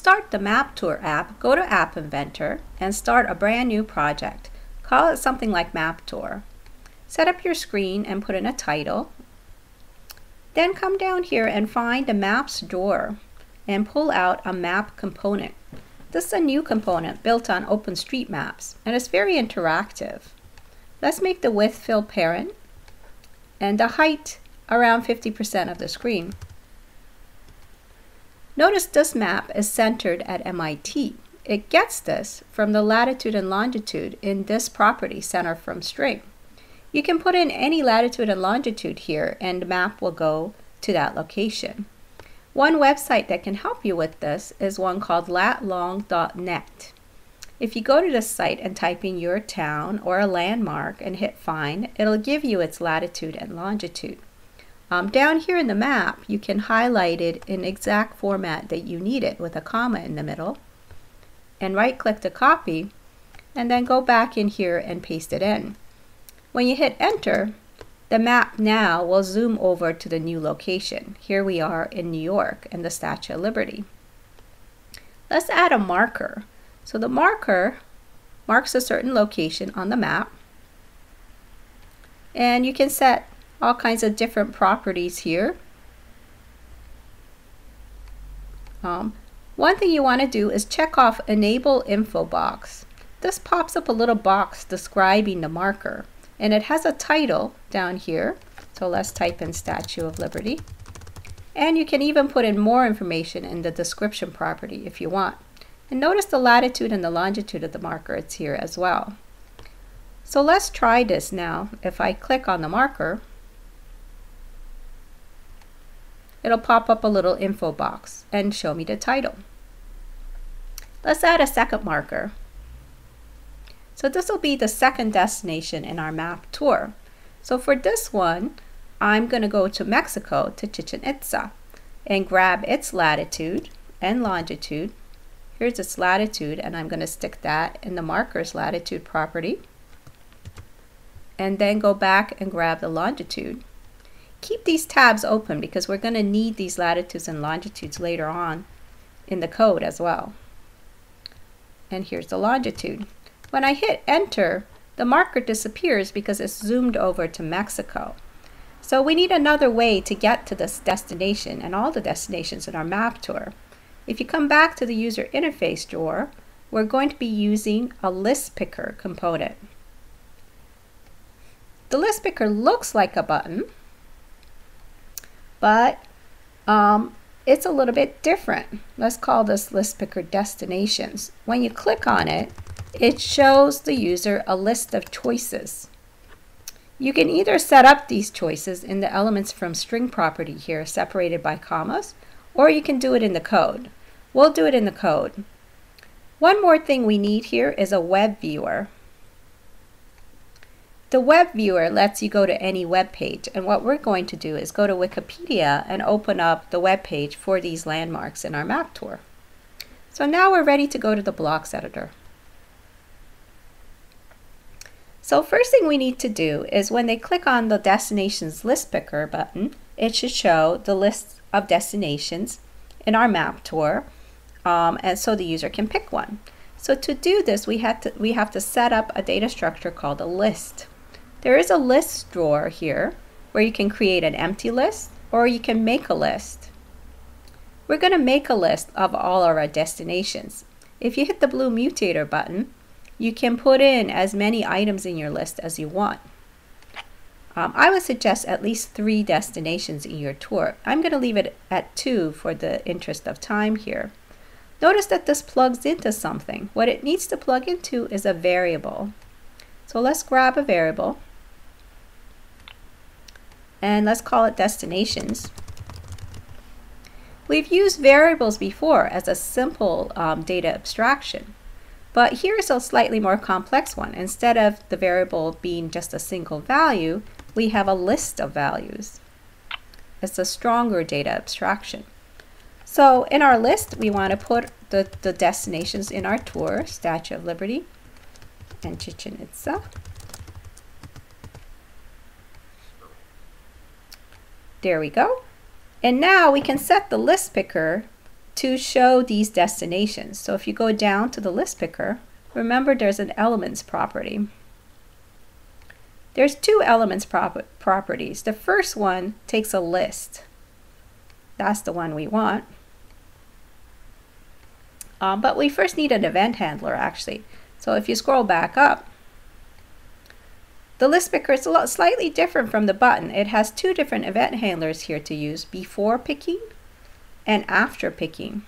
Start the Map Tour app, go to App Inventor, and start a brand new project. Call it something like Map Tour. Set up your screen and put in a title. Then come down here and find the Maps drawer and pull out a map component. This is a new component built on OpenStreetMaps and it's very interactive. Let's make the width fill parent and the height around 50% of the screen. Notice this map is centered at MIT. It gets this from the latitude and longitude in this property, center from string. You can put in any latitude and longitude here and the map will go to that location. One website that can help you with this is one called latlong.net. If you go to this site and type in your town or a landmark and hit find, it'll give you its latitude and longitude. Um, down here in the map, you can highlight it in exact format that you need it with a comma in the middle. And right click to copy and then go back in here and paste it in. When you hit enter, the map now will zoom over to the new location. Here we are in New York and the Statue of Liberty. Let's add a marker. So the marker marks a certain location on the map. And you can set all kinds of different properties here. Um, one thing you want to do is check off Enable Info Box. This pops up a little box describing the marker and it has a title down here. So let's type in Statue of Liberty. And you can even put in more information in the description property if you want. And notice the latitude and the longitude of the marker, it's here as well. So let's try this now. If I click on the marker, it'll pop up a little info box and show me the title. Let's add a second marker. So this will be the second destination in our map tour. So for this one, I'm going to go to Mexico, to Chichen Itza, and grab its latitude and longitude. Here's its latitude, and I'm going to stick that in the marker's latitude property. And then go back and grab the longitude keep these tabs open because we're going to need these latitudes and longitudes later on in the code as well. And here's the longitude. When I hit enter, the marker disappears because it's zoomed over to Mexico. So we need another way to get to this destination and all the destinations in our map tour. If you come back to the user interface drawer, we're going to be using a list picker component. The list picker looks like a button, but um, it's a little bit different. Let's call this list picker destinations. When you click on it, it shows the user a list of choices. You can either set up these choices in the elements from string property here separated by commas, or you can do it in the code. We'll do it in the code. One more thing we need here is a web viewer. The web viewer lets you go to any web page and what we're going to do is go to Wikipedia and open up the web page for these landmarks in our map tour. So now we're ready to go to the blocks editor. So first thing we need to do is when they click on the destinations list picker button, it should show the list of destinations in our map tour um, and so the user can pick one. So to do this, we have to, we have to set up a data structure called a list. There is a list drawer here where you can create an empty list or you can make a list. We're going to make a list of all of our destinations. If you hit the blue mutator button, you can put in as many items in your list as you want. Um, I would suggest at least three destinations in your tour. I'm going to leave it at two for the interest of time here. Notice that this plugs into something. What it needs to plug into is a variable. So let's grab a variable and let's call it destinations. We've used variables before as a simple um, data abstraction, but here's a slightly more complex one. Instead of the variable being just a single value, we have a list of values. It's a stronger data abstraction. So in our list, we want to put the, the destinations in our tour, Statue of Liberty and Chichen Itza. There we go. And now we can set the list picker to show these destinations. So if you go down to the list picker, remember there's an elements property. There's two elements prop properties. The first one takes a list. That's the one we want. Um, but we first need an event handler actually. So if you scroll back up, the list picker is a lot slightly different from the button. It has two different event handlers here to use before picking and after picking.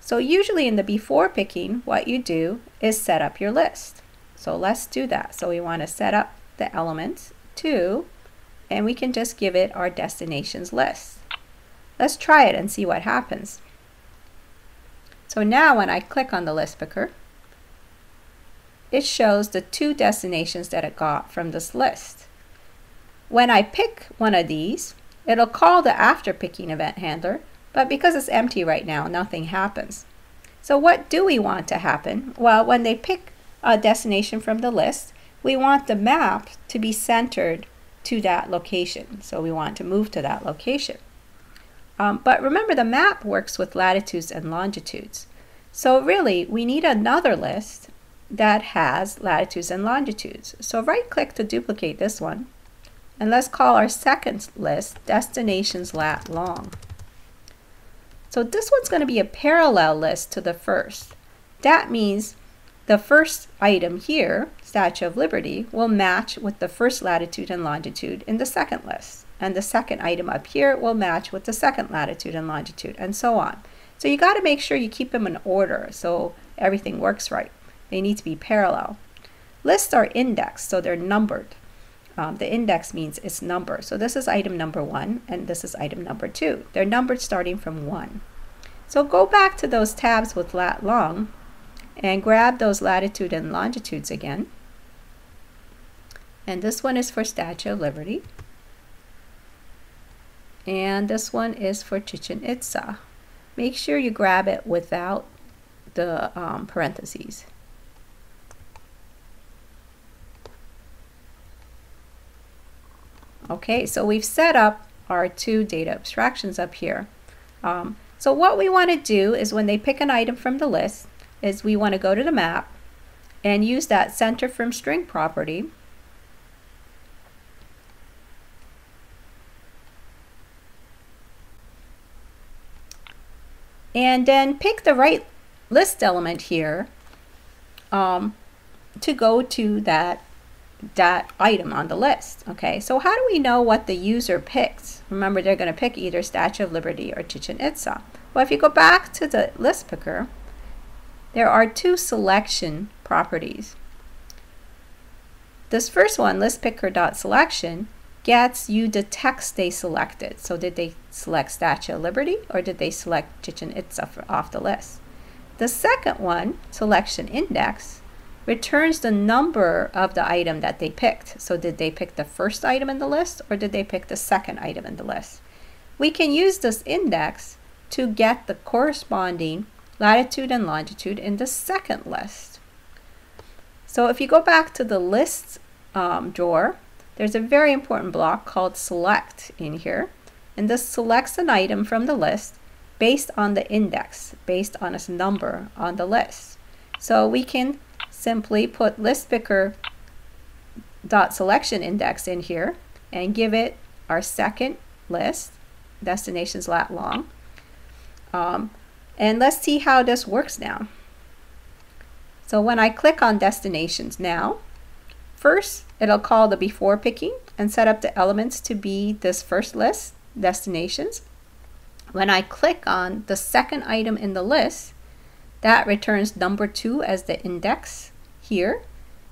So usually in the before picking, what you do is set up your list. So let's do that. So we want to set up the elements to, and we can just give it our destinations list. Let's try it and see what happens. So now when I click on the list picker, it shows the two destinations that it got from this list. When I pick one of these, it'll call the after picking event handler, but because it's empty right now, nothing happens. So what do we want to happen? Well, when they pick a destination from the list, we want the map to be centered to that location. So we want to move to that location. Um, but remember the map works with latitudes and longitudes. So really we need another list that has latitudes and longitudes. So right click to duplicate this one and let's call our second list destinations lat long. So this one's going to be a parallel list to the first. That means the first item here, Statue of Liberty, will match with the first latitude and longitude in the second list. And the second item up here will match with the second latitude and longitude, and so on. So you got to make sure you keep them in order so everything works right. They need to be parallel. Lists are indexed, so they're numbered. Um, the index means it's number. So this is item number one, and this is item number two. They're numbered starting from one. So go back to those tabs with lat long and grab those latitude and longitudes again. And this one is for Statue of Liberty. And this one is for Chichen Itza. Make sure you grab it without the um, parentheses. Okay, so we've set up our two data abstractions up here. Um, so what we want to do is when they pick an item from the list, is we want to go to the map and use that center from string property and then pick the right list element here um, to go to that that item on the list. Okay, so how do we know what the user picks? Remember, they're going to pick either Statue of Liberty or Chichen Itza. Well, if you go back to the list picker, there are two selection properties. This first one, list picker dot selection, gets you the text they selected. So did they select Statue of Liberty or did they select Chichen Itza off the list? The second one, selection index, returns the number of the item that they picked. So did they pick the first item in the list or did they pick the second item in the list? We can use this index to get the corresponding latitude and longitude in the second list. So if you go back to the lists um, drawer, there's a very important block called select in here. And this selects an item from the list based on the index, based on its number on the list. So we can simply put list picker dot selection index in here and give it our second list, destinations lat long. Um, and let's see how this works now. So when I click on destinations now, first it'll call the before picking and set up the elements to be this first list, destinations. When I click on the second item in the list, that returns number two as the index here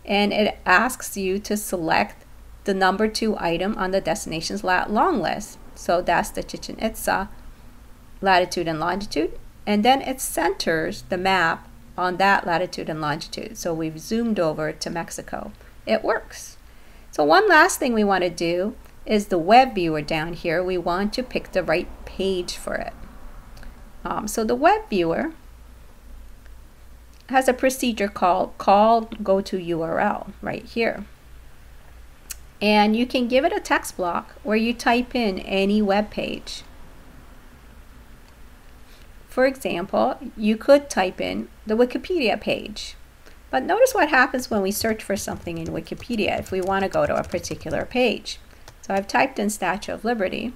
and it asks you to select the number two item on the destinations long list. So that's the Chichen Itza latitude and longitude. And then it centers the map on that latitude and longitude. So we've zoomed over to Mexico. It works. So one last thing we want to do is the web viewer down here. We want to pick the right page for it. Um, so the web viewer has a procedure called call go to URL right here. And you can give it a text block where you type in any web page. For example, you could type in the Wikipedia page. But notice what happens when we search for something in Wikipedia if we want to go to a particular page. So I've typed in Statue of Liberty.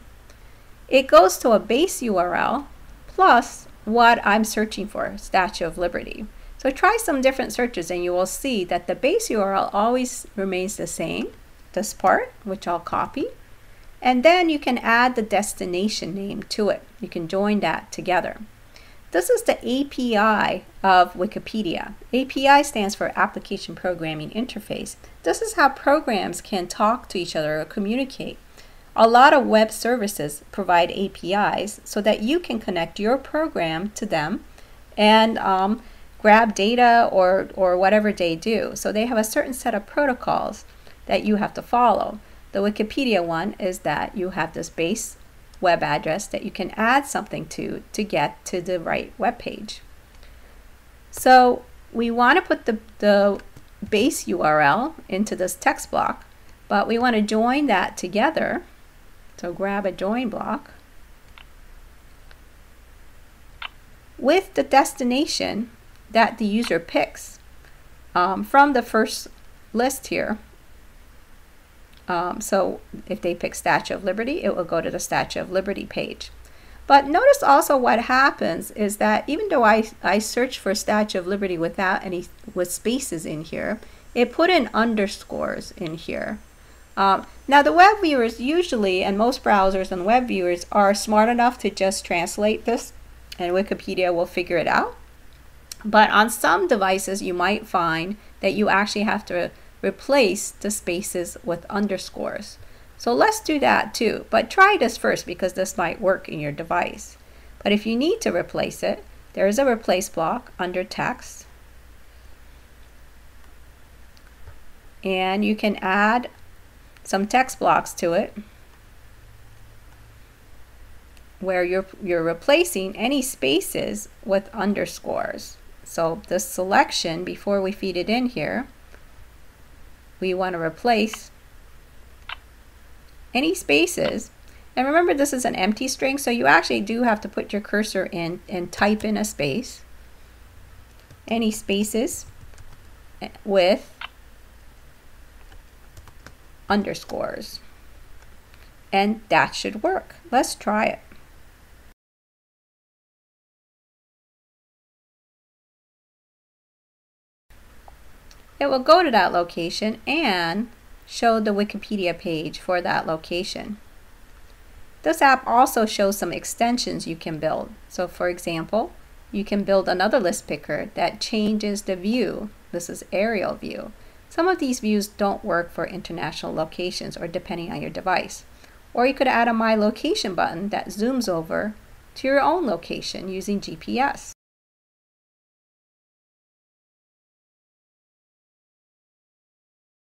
It goes to a base URL plus what I'm searching for, Statue of Liberty. So try some different searches and you will see that the base URL always remains the same, this part, which I'll copy. And then you can add the destination name to it. You can join that together. This is the API of Wikipedia. API stands for Application Programming Interface. This is how programs can talk to each other or communicate. A lot of web services provide APIs so that you can connect your program to them and um, grab data or, or whatever they do. So they have a certain set of protocols that you have to follow. The Wikipedia one is that you have this base web address that you can add something to to get to the right web page. So we want to put the, the base URL into this text block, but we want to join that together. So grab a join block with the destination that the user picks um, from the first list here. Um, so if they pick Statue of Liberty, it will go to the Statue of Liberty page. But notice also what happens is that even though I, I search for Statue of Liberty without any with spaces in here, it put in underscores in here. Um, now the web viewers usually, and most browsers and web viewers are smart enough to just translate this and Wikipedia will figure it out. But on some devices you might find that you actually have to replace the spaces with underscores. So let's do that too, but try this first because this might work in your device. But if you need to replace it, there is a replace block under text. And you can add some text blocks to it where you're, you're replacing any spaces with underscores. So the selection, before we feed it in here, we want to replace any spaces. And remember this is an empty string, so you actually do have to put your cursor in and type in a space. Any spaces with underscores. And that should work. Let's try it. It will go to that location and show the Wikipedia page for that location. This app also shows some extensions you can build. So for example, you can build another list picker that changes the view. This is aerial view. Some of these views don't work for international locations or depending on your device. Or you could add a My Location button that zooms over to your own location using GPS.